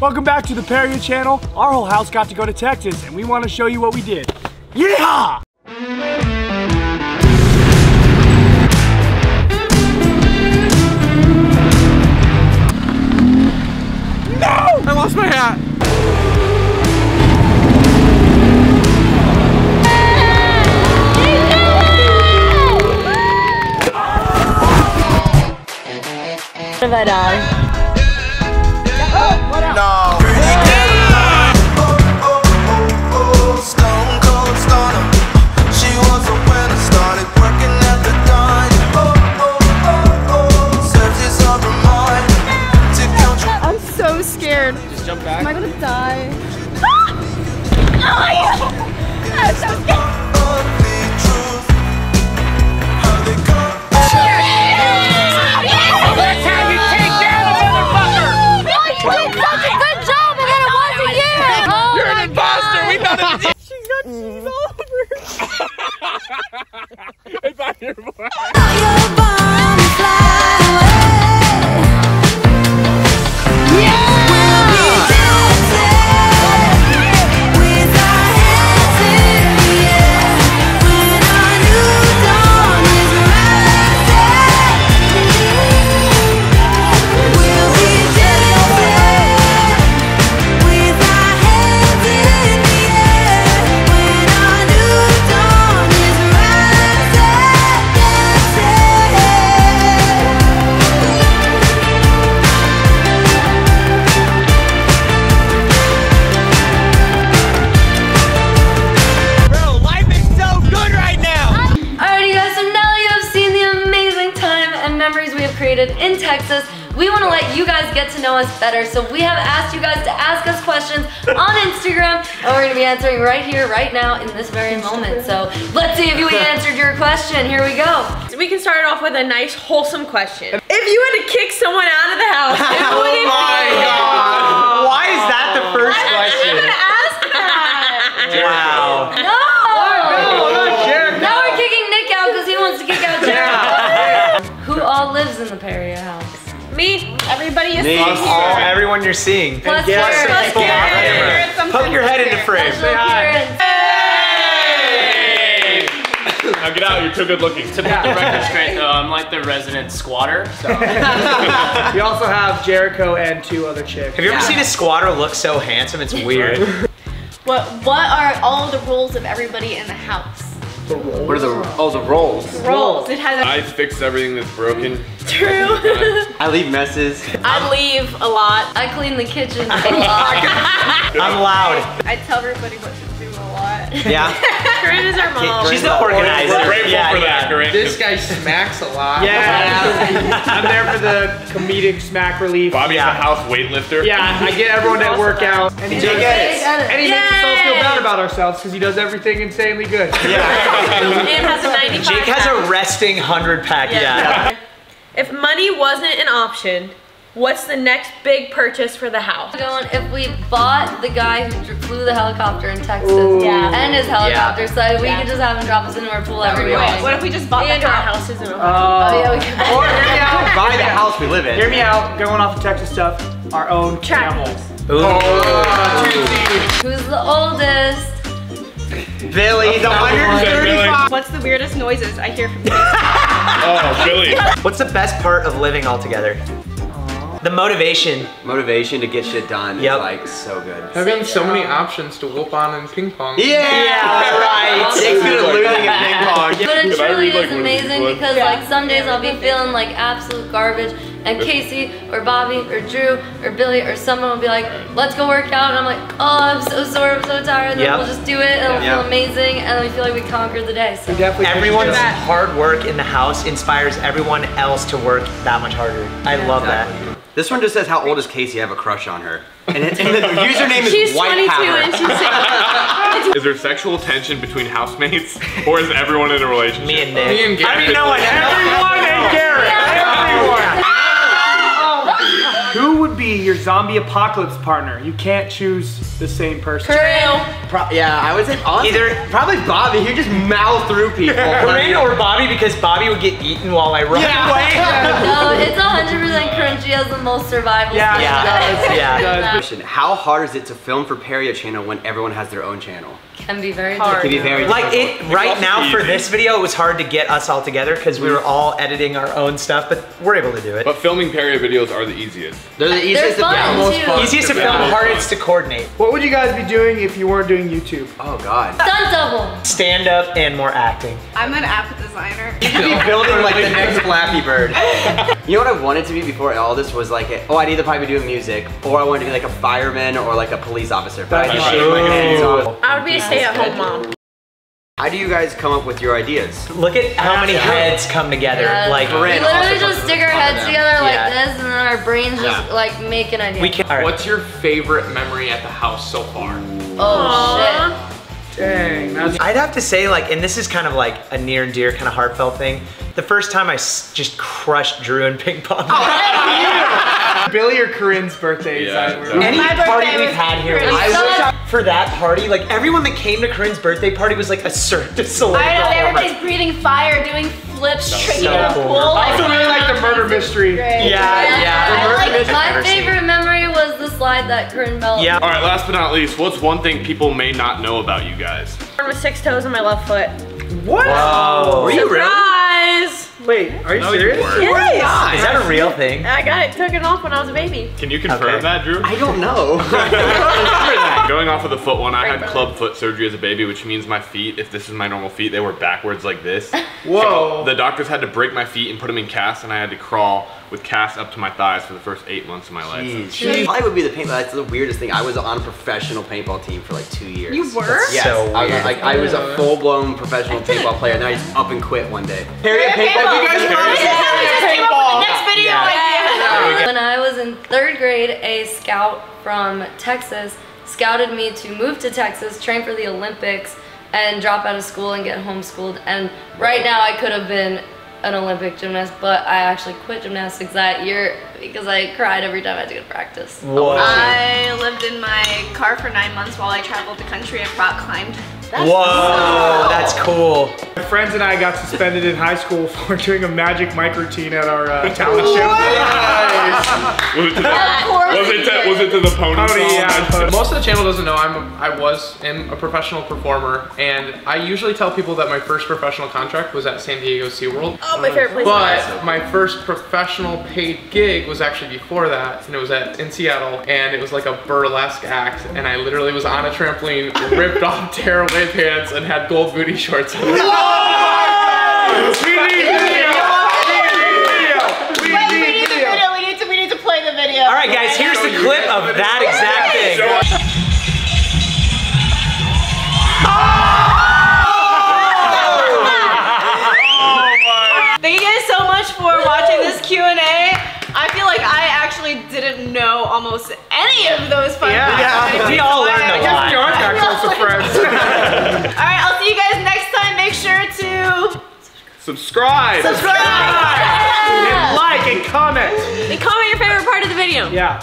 Welcome back to the Parea channel. Our whole house got to go to Texas and we want to show you what we did. Yeah! No! I lost my hat. What if I die? You. She's got over I thought you were memories we have created in Texas, we want to let you guys get to know us better. So we have asked you guys to ask us questions on Instagram, and we're going to be answering right here, right now, in this very moment. So let's see if we answered your question. Here we go. We can start it off with a nice, wholesome question. If you had to kick someone out of the house, who would it oh my? God. Why is that the first question? In the Parea house? Me. Everybody is Me, sitting all, here. everyone you're seeing. Plus yes, plus people on Jared. camera. Poke your head into frame. Special appearance. Now get out. You're too good looking. To put the record straight though, I'm like the resident squatter. So We also have Jericho and two other chicks. Have you ever seen a squatter look so handsome? It's weird. What What are all the rules of everybody in the house? what are the oh the rolls? Roles. It has I fix everything that's broken. True. I leave messes. I leave a lot. I clean the kitchen a lot. I'm loud. I tell everybody what to do a lot. Yeah. Corinne is our mom. She's the organizer. We're grateful yeah, for yeah. that, Corinne. This guy smacks a lot. Yeah, I'm there for the comedic smack relief. Bobby's Yeah. the house weightlifter. Yeah, I get everyone at workout, and he, Jake does, edits. and he makes us all feel Yay! bad about ourselves because he does everything insanely good. and has a 95 Jake has pack. a resting 100 pack. Yeah. Yeah. If money wasn't an option, what's the next big purchase for the house? Going if we bought the guy who flew the helicopter in Texas Yeah. and his helicopter, so we Yeah. could just have him drop us into our pool every be awesome. What if we just bought And the our house? house isn't a Oh yeah, we could. Or hear me out. Buy the house we live in. Hear me out. Going off of Texas stuff. Our own camel. Ooh. Oh, Who's the oldest? Billy, the 135. What's the weirdest noises I hear from you? Oh, Billy. What's the best part of living all together? The motivation. Motivation to get shit done Yep. is like so good. Having so many options to whoop on in ping pong. Yeah, right. Jake's good at losing at ping pong. But it truly read, like, is one of these amazing ones? because like some days I'll be feeling like absolute garbage and Kacey or Bobby or Drew or Billy or someone will be like, let's go work out and I'm like, oh I'm so sore, I'm so tired and then Yep. we'll just do it and it'll Yep. feel amazing and then we feel like we conquered the day. So Definitely. Everyone's that. hard work in the house inspires everyone else to work that much harder. I love that. This one just says how old is Kacey? I have a crush on her. And, it, and the username is She's White 22 Power. and she's 6. Is there sexual tension between housemates, or is everyone in a relationship? Me and Nick. Me and I mean, Garrett. no one. Everyone and Garrett. Everyone. Who would be be your zombie apocalypse partner. You can't choose the same person. Pro- yeah, I would say honestly, Either- probably Bobby. He just mouth through people. Corinne or Bobby because Bobby would get eaten while I run away. No, it's 100% crunchy has the most survival Yeah, skills. yeah, yeah. Yeah. Question, How hard is it to film for Parea channel when everyone has their own channel? Can be very Hard. To be difficult. very Like it right also now for this video, it was hard to get us all together because we were all editing our own stuff, but we're able to do it. But filming Parea videos are the easiest. They're the easiest fun, to film. too. Easiest to Yeah. film, hardest to coordinate. What would you guys be doing if you weren't doing YouTube? Oh God. Stunt double. Stand up and more acting. I'm an app designer. You could be building like the next Flappy Bird. you know what I wanted to be before all this was like, a, oh, I'd either probably be doing music or I wanted to be like a fireman or like a police officer. But I just my head. So I would be a stay-at-home mom. How do you guys come up with your ideas? Look at how many heads come together. Yeah. Like we literally just stick our heads of them. together like Yeah. this, and then our brains just like make an idea. we can. all right. What's your favorite memory at the house so far? Oh Dang, that's I'd have to say, like, and this is kind of like a near and dear kind of heartfelt thing. The first time I s- just crushed Drew in ping pong. Oh, Billy or Corinne's birthdays. Yeah, I were- Any My party birthday we've was had here, I fun. wish for that party, like everyone that came to Corinne's birthday party was like a Cirque du Soleil I know performer. everybody's breathing fire, doing flips, tricking so in a cool. pool. I also really like the murder mystery. Yeah, Yeah, yeah. I like I've my favorite memory was the slide that Corinne built. Yeah. All right, last but not least, what's one thing people may not know about you guys? Born with six toes on my left foot. What? Whoa. Were you really? Surprise! Wait, are you No, you serious? weren't. Yes! Is that a real thing? I got it taken off when I was a baby. Can you confirm Okay. that, Drew? I don't know. Going off of the foot one, I had club foot surgery as a baby, which means my feet, if this is my normal feet, they were backwards like this. Whoa. The doctors had to break my feet and put them in casts, and I had to crawl with casts up to my thighs for the first eight months of my life. Jeez. I would be the paintball. That's the weirdest thing. I was on a professional paintball team for like two years. You were? Yes. So I was, like, I was a full-blown professional paintball player, and I just up and quit one day. Harriet paintball. You guys This is how we just came up with the next video idea. When I was in third grade, a scout from Texas scouted me to move to Texas, train for the Olympics, and drop out of school and get homeschooled. And right now, I could have been an Olympic gymnast, but I actually quit gymnastics that year because I cried every time I had to go to practice. Whoa. I lived in my car for nine months while I traveled the country and rock climbed. Whoa, that's cool. My friends and I got suspended in high school for doing a Magic Mike routine at our uh, talent show. Was it to the, Of was it to, was it to the pony, Pony, song? yeah. Most of the channel doesn't know I'm a, I was am a professional performer, and I usually tell people that my first professional contract was at San Diego SeaWorld. Oh, my favorite place on earth. But my first professional paid gig was actually before that, and it was at in Seattle, and it was like a burlesque act, and I literally was on a trampoline, ripped off tearaway pants, and had gold booty shorts on. We need video! We need need video! video. We need to. We need to play the video. All right, guys, here's the clip of that actually didn't know almost any of those fun facts. Yeah, we all learned a I guess we lot. are that close to friends. All right, I'll see you guys next time. Make sure to Subscribe! subscribe and like and comment. and comment your favorite part of the video. Yeah.